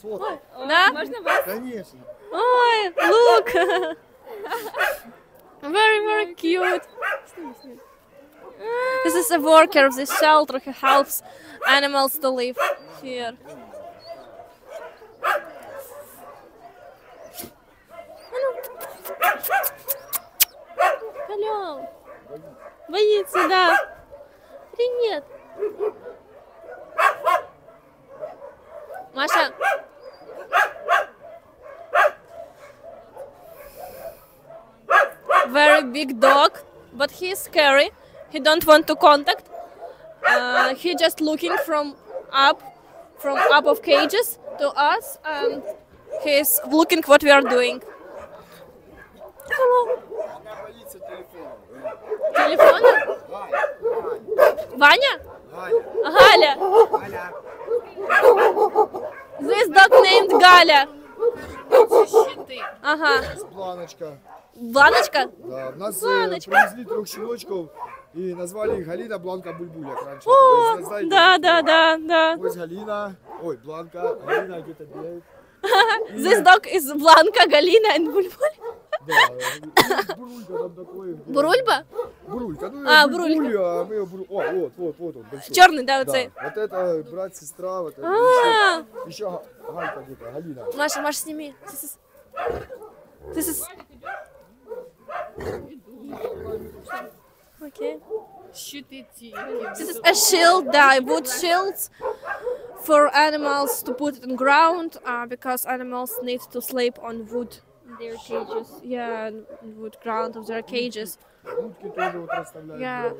Сотка. Да? Можна вас? Конечно. Ой, look. very, very cute. This is a worker of this shelter who helps animals to live here. Алло. Боится, да. Привет. Маша. Very big dog, but he's scary. He don't want to contact. Uh, he just looking from up, from up of cages to us, and he's looking what we are doing. Hello. Она боится телефона. Телефона? Ваня. Ваня? Named Галя. Ага. Бланочка. Бланочка? Да, у нас э, Бланочка. привезли трех щеночков и назвали их Галина, Бланка, Бульбуля. Раньше. О, Вы знаете, да, да, да, да. Вот Галина, ой, Бланка, Галина где-то бегает. This dog is Blanca, Галина and Бульбуль. Да, и Бурулька там такой. Бурульба? Бурулька, ну А, а, Бурулька. Бурулька. а мы ее Буру... О, вот, вот, вот он, большой. Черный, да, вот Да, цей. вот это брат, сестра, вот это А. еще, еще Га- Галька где-то, Галина. Маша, Маша, сними. This is... This is... Okay. Щити ці. This is a shield, да, I put shields for animals to put it on ground uh, because animals need to sleep on wood in their cages. Yeah, and wood ground of their cages. Yeah,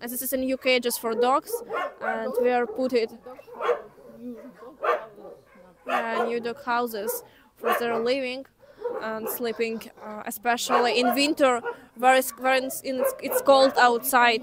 and this is a new cages for dogs, and we are put it. Yeah, new dog houses for their living and sleeping, uh, especially in winter, where it's, where it's, it's cold outside.